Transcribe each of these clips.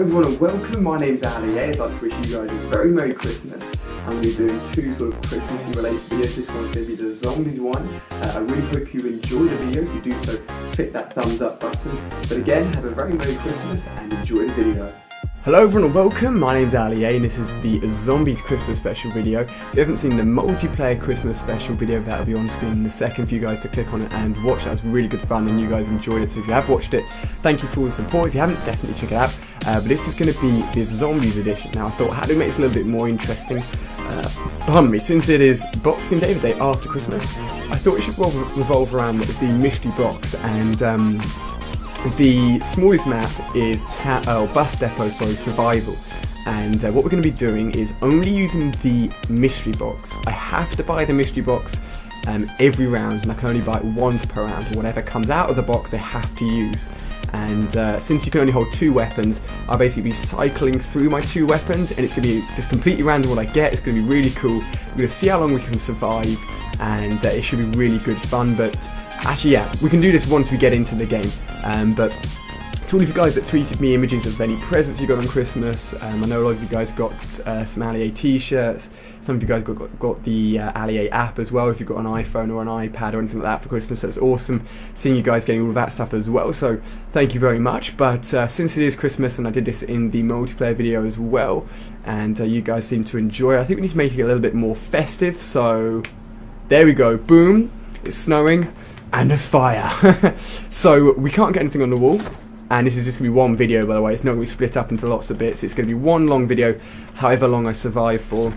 everyone and welcome, my name's Ali I'd like to wish you guys a very Merry Christmas. I'm going to be doing two sort of Christmassy related videos. This one's going to be the zombies one. Uh, I really hope you enjoy the video. If you do so, click that thumbs up button. But again, have a very Merry Christmas and enjoy the video. Hello everyone and welcome, my name's Ali A and this is the Zombies Christmas Special video. If you haven't seen the multiplayer Christmas Special video, that'll be on screen in a second for you guys to click on it and watch. That was really good fun and you guys enjoyed it, so if you have watched it, thank you for all the support. If you haven't, definitely check it out. Uh, but this is going to be the Zombies edition. Now I thought, how do we make this a little bit more interesting? Uh, pardon me, since it is Boxing Day, the day after Christmas, I thought it should revolve around the mystery box and um, the smallest map is ta oh, Bus Depot, sorry, Survival. And uh, what we're going to be doing is only using the mystery box. I have to buy the mystery box um, every round, and I can only buy it once per round. Whatever comes out of the box, I have to use. And uh, since you can only hold two weapons, I'll basically be cycling through my two weapons, and it's going to be just completely random what I get. It's going to be really cool. We're going to see how long we can survive, and uh, it should be really good fun. But Actually, yeah, we can do this once we get into the game. Um, but to all of you guys that tweeted me images of any presents you got on Christmas, um, I know a lot of you guys got uh, some Ali-A t-shirts. Some of you guys got, got, got the uh, Ali-A app as well if you've got an iPhone or an iPad or anything like that for Christmas. That's awesome seeing you guys getting all of that stuff as well. So thank you very much. But uh, since it is Christmas and I did this in the multiplayer video as well, and uh, you guys seem to enjoy it, I think we need to make it a little bit more festive. So there we go. Boom. It's snowing and there's fire. so we can't get anything on the wall. And this is just going to be one video, by the way. It's not going to be split up into lots of bits. It's going to be one long video, however long I survive for.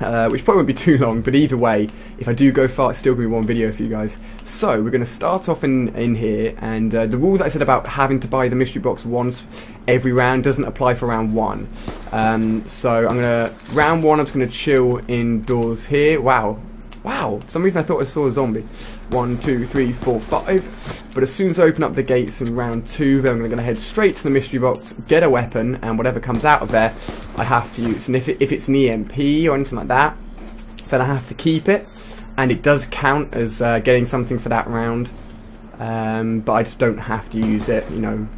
Uh, which probably won't be too long, but either way, if I do go far, it's still going to be one video for you guys. So, we're going to start off in, in here, and uh, the rule that I said about having to buy the mystery box once every round doesn't apply for round one. Um, so, I'm going to, round one, I'm just going to chill indoors here. Wow, Wow, for some reason I thought I saw a zombie. One, two, three, four, five. But as soon as I open up the gates in round two, then I'm going to head straight to the mystery box, get a weapon, and whatever comes out of there, I have to use. And if, it, if it's an EMP or anything like that, then I have to keep it. And it does count as uh, getting something for that round. Um, but I just don't have to use it, you know.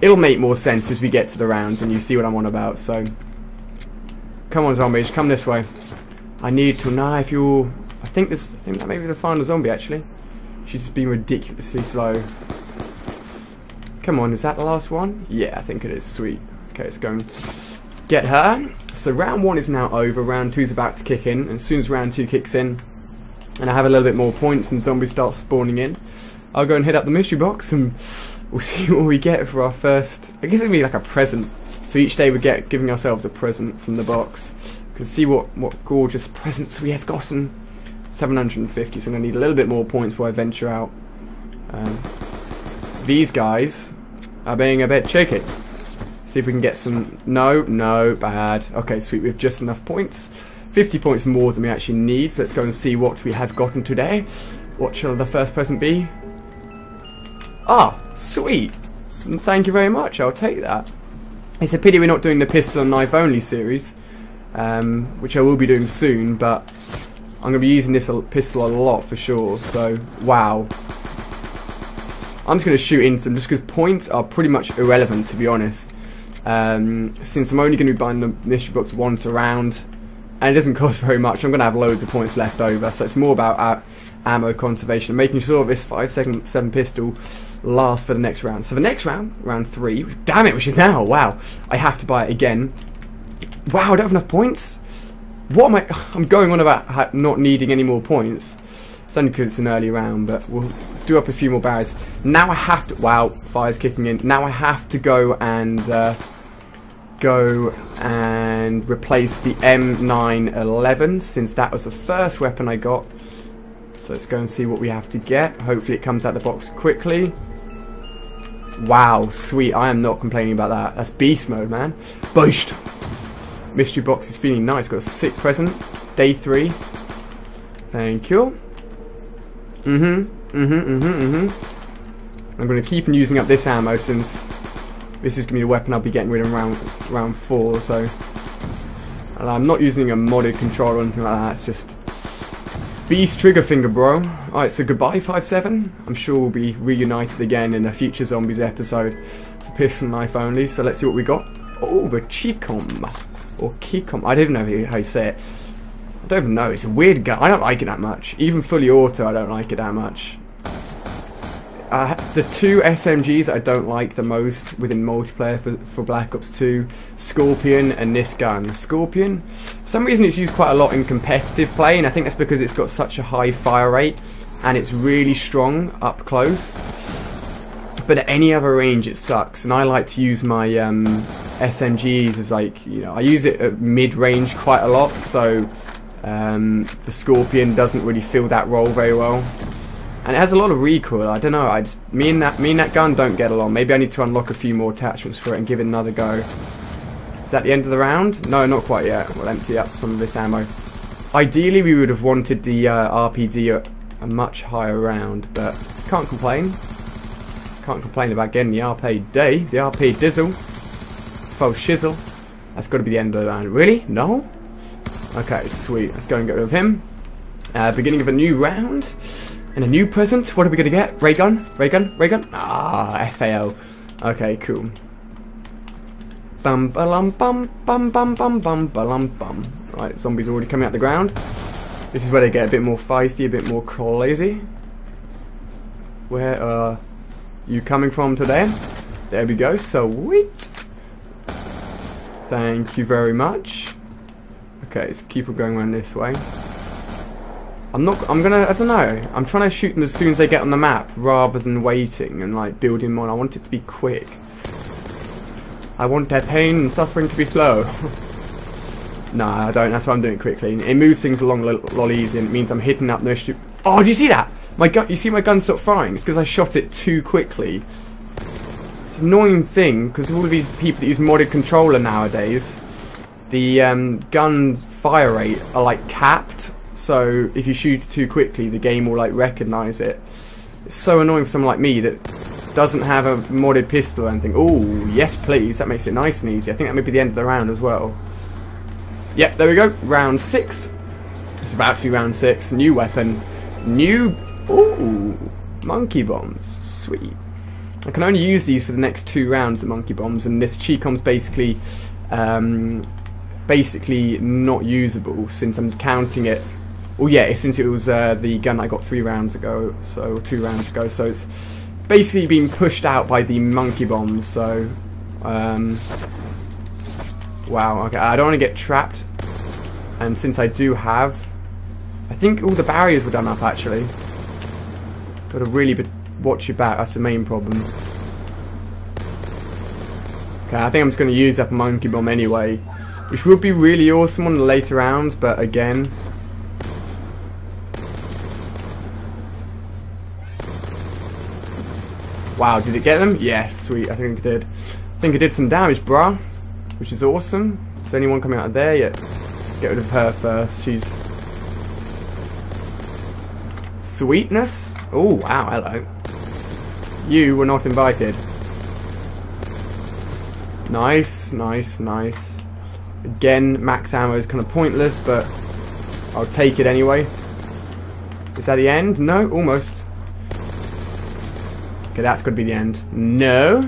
It'll make more sense as we get to the rounds and you see what I'm on about, so... Come on, zombies, come this way. I need to know if you. I think this. I think that may be the final zombie actually. She's been ridiculously slow. Come on, is that the last one? Yeah, I think it is. Sweet. Okay, let's go and get her. So round one is now over. Round two is about to kick in. And as soon as round two kicks in, and I have a little bit more points and zombies start spawning in, I'll go and hit up the mystery box and we'll see what we get for our first. I guess it'll be like a present. So each day we get giving ourselves a present from the box can see what, what gorgeous presents we have gotten. 750, so I'm going to need a little bit more points before I venture out. Um, these guys are being a bit cheeky. See if we can get some... No, no, bad. Okay, sweet, we have just enough points. 50 points more than we actually need, so let's go and see what we have gotten today. What shall the first present be? Ah, sweet. Thank you very much, I'll take that. It's a pity we're not doing the pistol and knife only series um, which I will be doing soon, but I'm going to be using this pistol a lot for sure, so wow. I'm just going to shoot into them just because points are pretty much irrelevant to be honest. Um, since I'm only going to be buying the mystery box once around, and it doesn't cost very much, I'm going to have loads of points left over, so it's more about uh, ammo conservation making sure this 5 second 7 pistol lasts for the next round. So the next round, round 3, damn it, which is now, wow, I have to buy it again Wow, I don't have enough points. What am I... I'm going on about not needing any more points. It's only because it's an early round, but we'll do up a few more barriers. Now I have to... Wow, fire's kicking in. Now I have to go and... Uh, go and replace the M1911 since that was the first weapon I got. So let's go and see what we have to get. Hopefully it comes out the box quickly. Wow, sweet. I am not complaining about that. That's beast mode, man. Boost. Mystery box is feeling nice. Got a sick present. Day three. Thank you. Mm-hmm. Mm-hmm. Mm-hmm. Mm-hmm. I'm going to keep on using up this ammo since this is going to be the weapon I'll be getting rid of round round four. So and I'm not using a modded controller or anything like that. It's just Beast trigger finger, bro. Alright, so goodbye, 5-7. I'm sure we'll be reunited again in a future Zombies episode. For Piss and knife only, so let's see what we got. Oh, the Chicom. Or Kikom. I don't know how you say it. I don't even know. It's a weird gun. I don't like it that much. Even fully auto, I don't like it that much. Uh, the two SMGs I don't like the most within multiplayer for, for Black Ops 2, Scorpion and this gun. Scorpion, for some reason it's used quite a lot in competitive play, and I think that's because it's got such a high fire rate, and it's really strong up close. But at any other range it sucks, and I like to use my um, SMGs is like, you know, I use it at mid-range quite a lot, so um, the Scorpion doesn't really fill that role very well. And it has a lot of recoil. I don't know. I just me and that me and that gun don't get along. Maybe I need to unlock a few more attachments for it and give it another go. Is that the end of the round? No, not quite yet. We'll empty up some of this ammo. Ideally, we would have wanted the uh, RPD at a much higher round, but can't complain. Can't complain about getting the RP day, the RP dizzle, faux shizzle. That's got to be the end of the round. Really? No? Okay, sweet. Let's go and get rid of him. Uh, beginning of a new round. And a new present. What are we going to get? Ray gun? Ray gun? Ray gun? Ah, FAL. Okay, cool. Bum ba lum bum bum bum bum bum bum. Right, zombies already coming out the ground. This is where they get a bit more feisty, a bit more crazy. Where are you coming from today? There we go. Sweet. Thank you very much. Okay, let's keep on going around this way. I'm not, I'm gonna, I don't know. I'm trying to shoot them as soon as they get on the map rather than waiting and like building more. I want it to be quick. I want their pain and suffering to be slow. no, I don't. That's why I'm doing it quickly. It moves things along a lot easier and it means I'm hitting up no shoot. Oh, do you see that? My gun, you see my gun stop firing? It's because I shot it too quickly. It's an annoying thing because all of these people that use modded controller nowadays, the um, gun's fire rate are like capped so if you shoot too quickly, the game will like recognize it. It's so annoying for someone like me that doesn't have a modded pistol or anything. Oh, yes please, that makes it nice and easy. I think that may be the end of the round as well. Yep, there we go, round six. It's about to be round six, new weapon, new, ooh, monkey bombs, sweet. I can only use these for the next two rounds of monkey bombs, and this Chicom's basically, um, basically not usable since I'm counting it well, yeah, since it was uh, the gun I got three rounds ago, so two rounds ago, so it's basically been pushed out by the monkey bombs. So, um, wow. Okay, I don't want to get trapped, and since I do have, I think all the barriers were done up actually. Got to really watch your back. That's the main problem. Okay, I think I'm just going to use that monkey bomb anyway, which would be really awesome on the later rounds, but again. Wow, did it get them? Yes, sweet. I think it did. I think it did some damage, bruh. Which is awesome. Is anyone coming out of there yet? Get rid of her first. She's... Sweetness? Oh, wow, hello. You were not invited. Nice, nice, nice. Again, max ammo is kind of pointless, but I'll take it anyway. Is that the end? No, almost. Okay, that's going to be the end. No.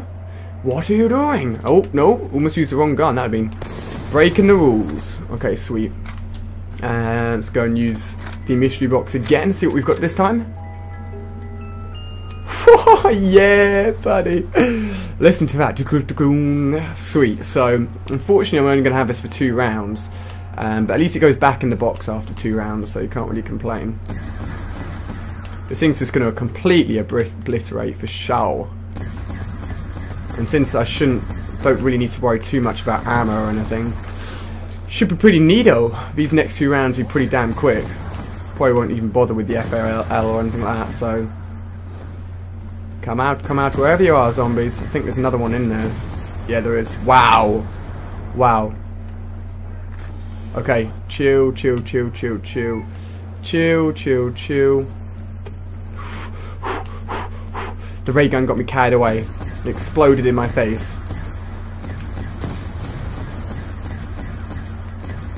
What are you doing? Oh, no. Almost used the wrong gun. That would have been breaking the rules. Okay, sweet. And let's go and use the mystery box again. See what we've got this time. yeah, buddy. Listen to that. Sweet. So, unfortunately, I'm only going to have this for two rounds. Um, but at least it goes back in the box after two rounds, so you can't really complain. This thing's just going to completely obliterate for sure. And since I shouldn't, don't really need to worry too much about ammo or anything, should be pretty neato. These next two rounds will be pretty damn quick. Probably won't even bother with the FAL or anything like that, so... Come out, come out, wherever you are, zombies. I think there's another one in there. Yeah, there is. Wow. Wow. Okay, chew, chew, chew, chew, chew. Chew, chew, chew. The ray gun got me carried away. It exploded in my face.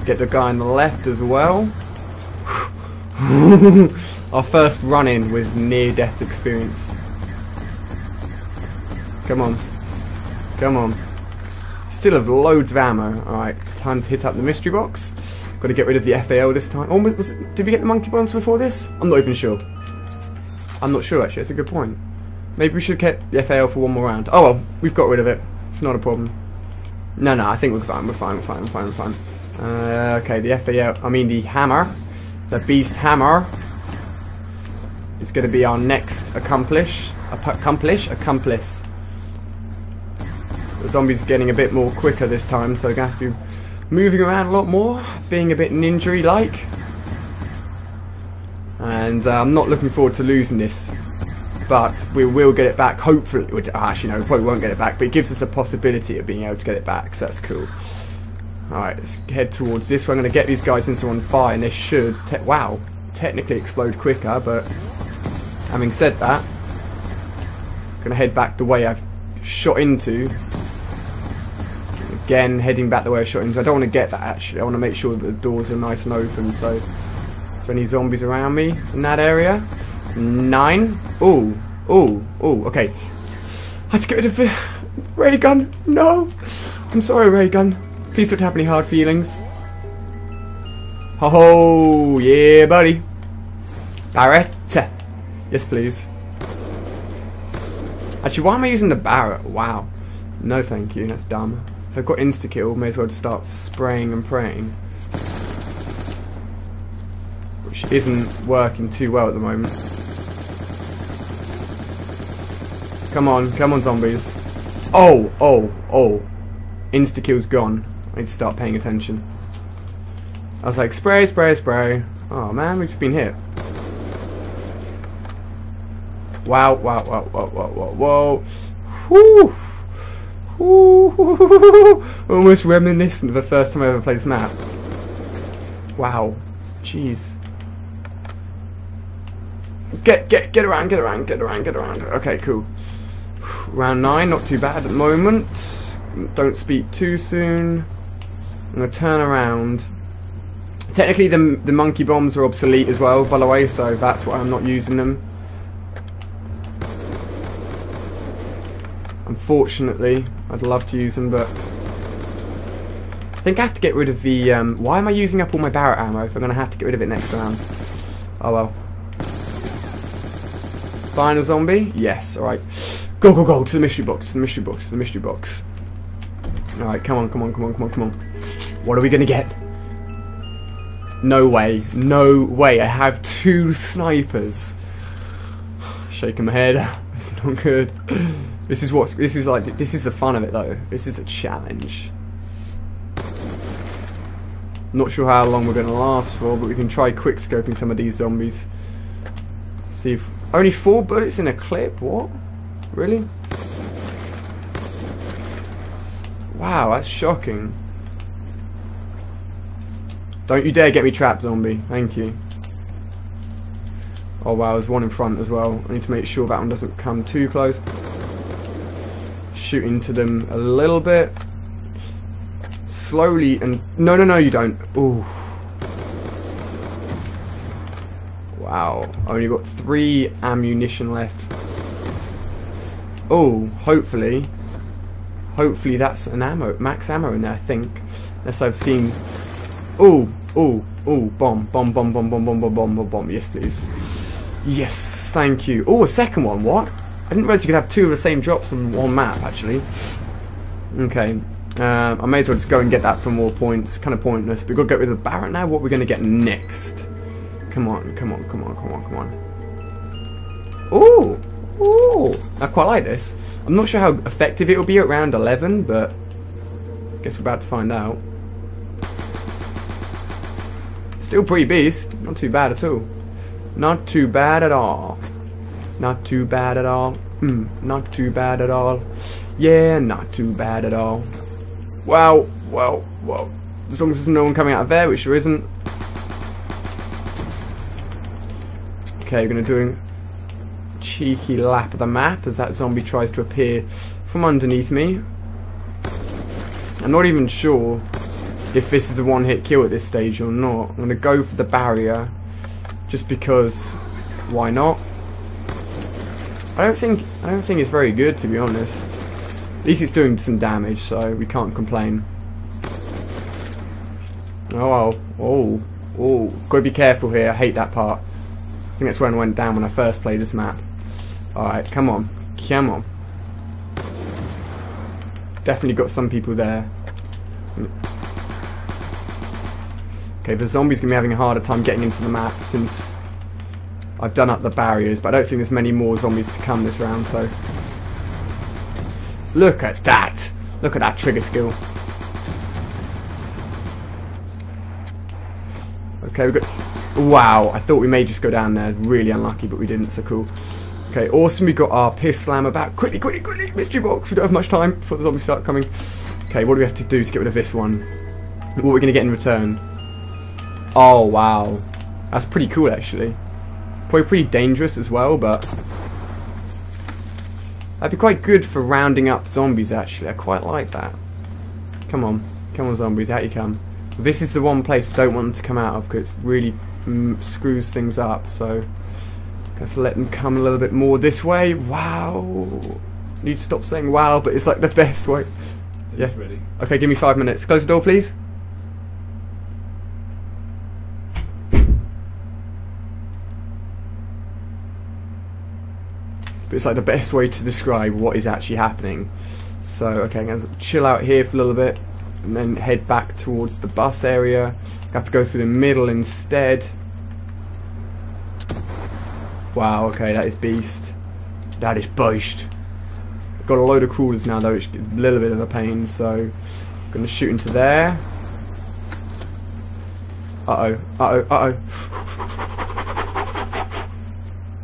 Get the guy on the left as well. Our first run-in with near-death experience. Come on. Come on. Still have loads of ammo. Alright, time to hit up the mystery box. Got to get rid of the FAL this time. Oh, was it, did we get the monkey bombs before this? I'm not even sure. I'm not sure actually, that's a good point. Maybe we should get the FAL for one more round. Oh well, we've got rid of it. It's not a problem. No, no, I think we're fine, we're fine, we're fine, we're fine, we're fine. Uh, okay, the FAL, I mean the hammer, the beast hammer, is going to be our next accomplish, accomplish, accomplice. The zombies are getting a bit more quicker this time, so we're going to have to be moving around a lot more, being a bit ninja-like. And uh, I'm not looking forward to losing this, but we will get it back, hopefully. Actually, no, we probably won't get it back, but it gives us a possibility of being able to get it back, so that's cool. Alright, let's head towards this. We're going to get these guys into on fire, and they should, te wow, technically explode quicker, but having said that, I'm going to head back the way I've shot into. Again, heading back the way I shot into. I don't want to get that, actually. I want to make sure that the doors are nice and open, so... Is there any zombies around me in that area? Nine. Ooh, ooh, ooh, okay. I have to get rid of the ray gun. No! I'm sorry, ray gun. Please don't have any hard feelings. Oh, yeah, buddy. Barrett. Yes, please. Actually, why am I using the Barrett? Wow. No, thank you. That's dumb. I've got insta-kill, may as well start spraying and praying. Which isn't working too well at the moment. Come on, come on, zombies. Oh, oh, oh. Insta-kill's gone. I need to start paying attention. I was like, spray, spray, spray. Oh man, we've just been hit. Wow, wow, wow, wow, wow, wow, whoa. Whew. Whew. Almost reminiscent of the first time I ever played this map. Wow. Jeez. Get, get, get around, get around, get around, get around. Okay, cool. Round 9, not too bad at the moment. Don't speak too soon. I'm going to turn around. Technically, the, the monkey bombs are obsolete as well, by the way, so that's why I'm not using them. Unfortunately, I'd love to use them, but I think I have to get rid of the. Um, why am I using up all my Barrett ammo if I'm going to have to get rid of it next round? Oh well. Final zombie? Yes, alright. Go, go, go to the mystery box, to the mystery box, to the mystery box. Alright, come on, come on, come on, come on, come on. What are we going to get? No way. No way. I have two snipers. Shaking my head. It's not good. This is what's this is like this is the fun of it though. This is a challenge. Not sure how long we're gonna last for, but we can try quick scoping some of these zombies. See if only four bullets in a clip, what? Really? Wow, that's shocking. Don't you dare get me trapped, zombie. Thank you. Oh wow, there's one in front as well. I need to make sure that one doesn't come too close. Shoot into them a little bit. Slowly and... No, no, no, you don't. Ooh. Wow. Only got three ammunition left. Oh, hopefully. Hopefully that's an ammo, max ammo in there, I think. Unless I've seen... Oh, oh, oh, bomb, bomb, bomb, bomb, bomb, bomb, bomb, bomb, bomb. Yes, please. Yes, thank you. Oh, a second one, what? I didn't realize you could have two of the same drops on one map, actually. Okay. Uh, I may as well just go and get that for more points. Kind of pointless. But we've got to get rid of the Barrett now. What are we going to get next? Come on, come on, come on, come on, come on. Ooh! Ooh! I quite like this. I'm not sure how effective it will be at round 11, but I guess we're about to find out. Still pretty beast. Not too bad at all. Not too bad at all. Not too bad at all. Hmm, not too bad at all. Yeah, not too bad at all. Wow, well, well. As long as there's no one coming out of there, which there isn't. Okay, we're going to do a cheeky lap of the map as that zombie tries to appear from underneath me. I'm not even sure if this is a one-hit kill at this stage or not. I'm going to go for the barrier just because why not? I don't think I don't think it's very good to be honest. At least it's doing some damage, so we can't complain. Oh, oh, oh. Gotta be careful here. I hate that part. I think that's when I went down when I first played this map. Alright, come on. Come on. Definitely got some people there. Okay, the zombie's to be having a harder time getting into the map since I've done up the barriers, but I don't think there's many more zombies to come this round, so... Look at that! Look at that trigger skill. Okay, we got... Wow, I thought we may just go down there. Really unlucky, but we didn't, so cool. Okay, awesome. We got our piss slammer back. Quickly, quickly, quickly. Mystery box. We don't have much time before the zombies start coming. Okay, what do we have to do to get rid of this one? What are we going to get in return? Oh, wow. That's pretty cool, actually. Probably pretty dangerous as well, but... That'd be quite good for rounding up zombies, actually. I quite like that. Come on. Come on, zombies. Out you come. This is the one place I don't want them to come out of, because it really mm, screws things up, so... I have to let them come a little bit more this way. Wow. Need to stop saying wow, but it's like the best way. Yeah. Ready. Okay, give me five minutes. Close the door, please. But it's like the best way to describe what is actually happening. So, okay, I'm going to chill out here for a little bit and then head back towards the bus area. I have to go through the middle instead. Wow, okay, that is beast. That is beast. Got a load of crawlers now though, which is a little bit of a pain, so I'm gonna shoot into there. Uh oh, uh oh, uh oh.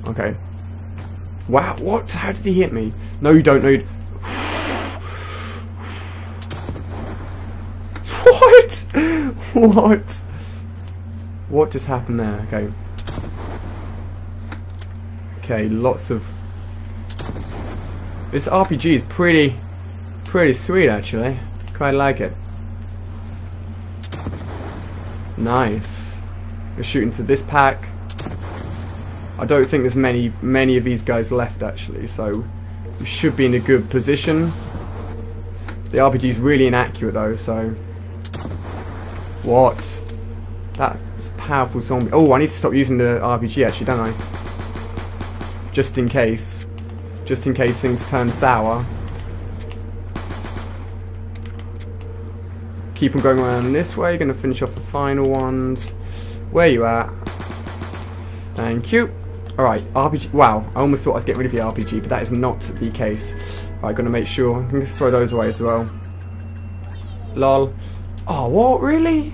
Okay. Wow, what? How did he hit me? No, you don't know. What? What? What just happened there? Okay. Okay, lots of... This RPG is pretty, pretty sweet actually. Quite like it. Nice. We're shooting to this pack. I don't think there's many, many of these guys left actually, so we should be in a good position. The RPG is really inaccurate though, so... What? That's powerful zombie. Oh, I need to stop using the RPG actually, don't I? just in case. Just in case things turn sour. Keep on going around this way. Going to finish off the final ones. Where you at? Thank you. Alright, RPG. Wow, I almost thought I was getting rid of the RPG, but that is not the case. Alright, going to make sure. I'm going to throw those away as well. Lol. Oh, what? Really?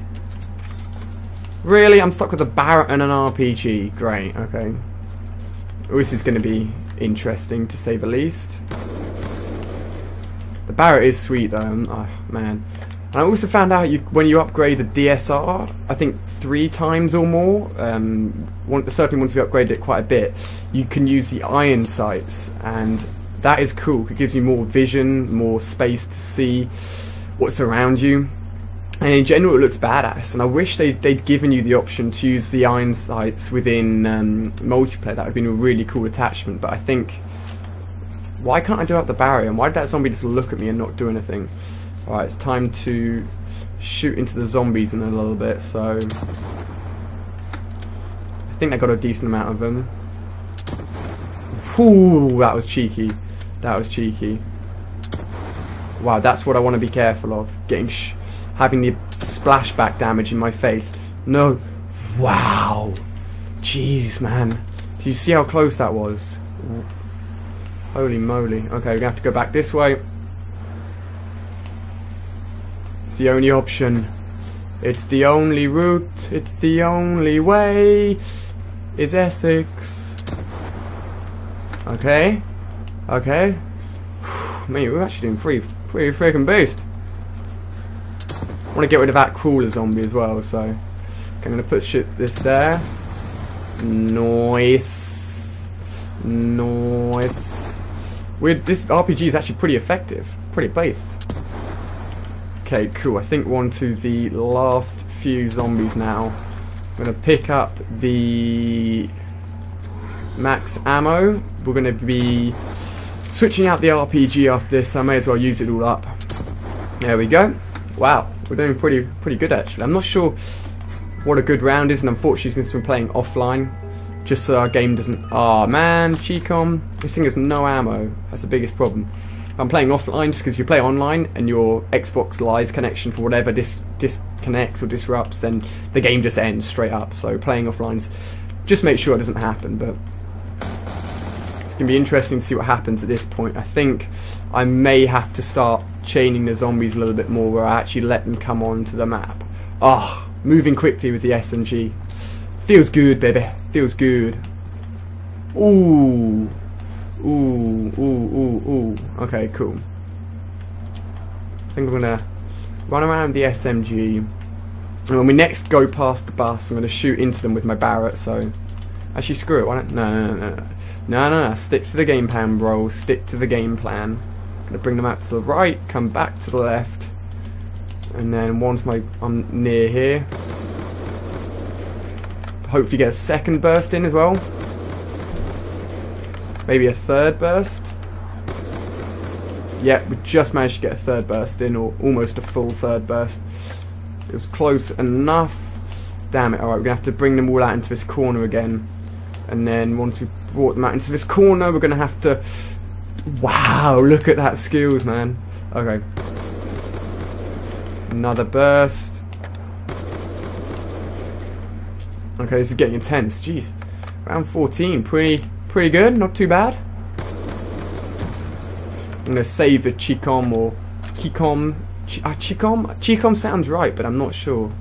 Really? I'm stuck with a Barrett and an RPG. Great, okay. Oh, this is going to be interesting to say the least. The Barrett is sweet though, oh man. And I also found out you, when you upgrade a DSR, I think three times or more, um, one, certainly once we upgraded it quite a bit, you can use the iron sights, and that is cool. It gives you more vision, more space to see what's around you. And in general, it looks badass. And I wish they'd, they'd given you the option to use the iron sights within um, multiplayer. That would have been a really cool attachment. But I think, why can't I do out the barrier? And why did that zombie just look at me and not do anything? Alright, it's time to shoot into the zombies in a little bit. So, I think I got a decent amount of them. Ooh, that was cheeky. That was cheeky. Wow, that's what I want to be careful of. Getting having the splashback damage in my face. No. Wow. Jeez, man. Do you see how close that was? Holy moly. Okay, we're going to have to go back this way. It's the only option. It's the only route. It's the only way. Is Essex. Okay. Okay. Man, we're actually doing pretty, pretty freaking beast. I want to get rid of that crawler zombie as well, so okay, I'm going to put shit this there. Nice. Nice. Weird, this RPG is actually pretty effective. Pretty based. Okay, cool. I think we're on to the last few zombies now. I'm going to pick up the max ammo. We're going to be switching out the RPG after this. I may as well use it all up. There we go. Wow, we're doing pretty pretty good actually. I'm not sure what a good round is, and unfortunately since we're playing offline, just so our game doesn't... Ah, oh, man, Chicom. This thing has no ammo. That's the biggest problem. I'm playing offline just because if you play online and your Xbox Live connection for whatever dis disconnects or disrupts, then the game just ends straight up. So playing offline's just make sure it doesn't happen. But it's gonna be interesting to see what happens at this point. I think I may have to start chaining the zombies a little bit more, where I actually let them come onto the map. Ah, oh, moving quickly with the SMG feels good, baby. Feels good. Ooh. Ooh, ooh, ooh, ooh. Okay, cool. I think I'm gonna run around the SMG. And when we next go past the bus, I'm gonna shoot into them with my Barrett, so... Actually, screw it, why don't... No, no, no, no. No, no, no. Stick to the game plan, bro. Stick to the game plan. Gonna bring them out to the right, come back to the left. And then once my I'm near here, hopefully get a second burst in as well. Maybe a third burst. Yep, we just managed to get a third burst in, or almost a full third burst. It was close enough. Damn it, alright, we're going to have to bring them all out into this corner again. And then once we've brought them out into this corner, we're going to have to... Wow, look at that skills, man. Okay. Another burst. Okay, this is getting intense. Jeez. Round 14, pretty Pretty good, not too bad. I'm gonna save the Chicom or Kikom. Ch uh, Chicom? Chicom sounds right, but I'm not sure.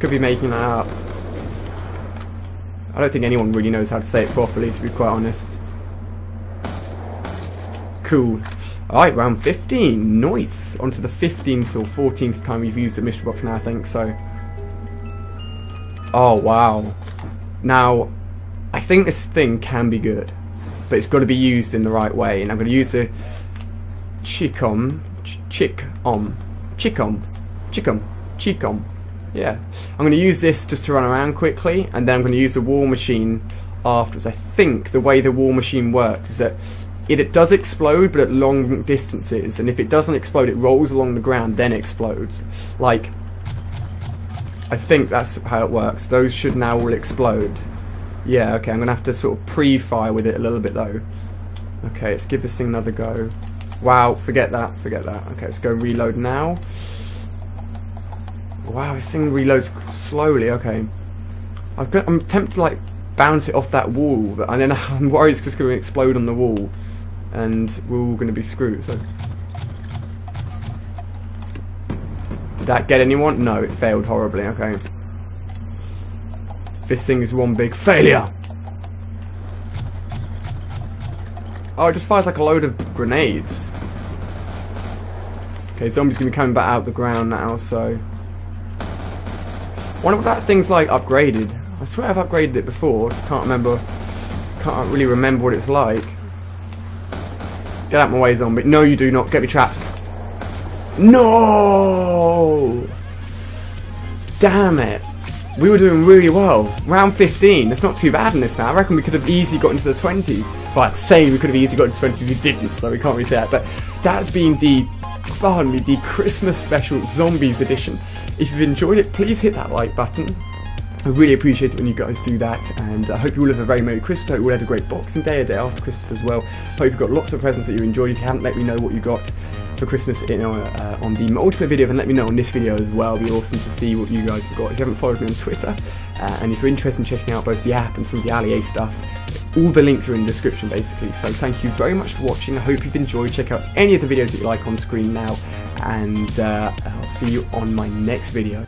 Could be making that up. I don't think anyone really knows how to say it properly, to be quite honest. Cool. Alright, round 15. Nice. On to the 15th or 14th time we've used the mystery box now, I think, so. Oh, wow. Now, think this thing can be good, but it's got to be used in the right way. And I'm going to use the Chicom, Chicom, Chicom, Chicom, Chicom. Yeah, I'm going to use this just to run around quickly, and then I'm going to use the war machine afterwards. I think the way the war machine works is that it, it does explode, but at long distances, and if it doesn't explode, it rolls along the ground, then explodes. Like, I think that's how it works. Those should now all explode. Yeah, okay, I'm to have to sort of pre-fire with it a little bit though. Okay, let's give this thing another go. Wow, forget that, forget that. Okay, let's go reload now. Wow, this thing reloads slowly, okay. Got, I'm tempted to like bounce it off that wall, but, and then I'm worried it's just to explode on the wall. And we're all to be screwed, so... Did that get anyone? No, it failed horribly, okay. This thing is one big failure. Oh, it just fires like a load of grenades. Okay, zombie's gonna be coming back out the ground now, so... Wonder what that thing's like upgraded. I swear I've upgraded it before, just can't remember... Can't really remember what it's like. Get out my way, zombie. No, you do not. Get me trapped. No! Damn it. We were doing really well. Round 15, that's not too bad in this now. I reckon we could have easily got into the 20s. Well, saying we could have easily got into the 20s, we didn't, so we can't really say that. But that's been the, pardon me, the Christmas special Zombies edition. If you've enjoyed it, please hit that like button. I really appreciate it when you guys do that, and I hope you all have a very Merry Christmas. I hope you all have a great Boxing Day, a day after Christmas as well. Hope you've got lots of presents that you enjoyed. If you haven't, let me know what you got for Christmas in, uh, on the multiple video and let me know on this video as well. It'd be awesome to see what you guys have got. If you haven't followed me on Twitter, uh, and if you're interested in checking out both the app and some of the Ali-A stuff, all the links are in the description basically. So thank you very much for watching. I hope you've enjoyed. Check out any of the videos that you like on screen now, and uh, I'll see you on my next video.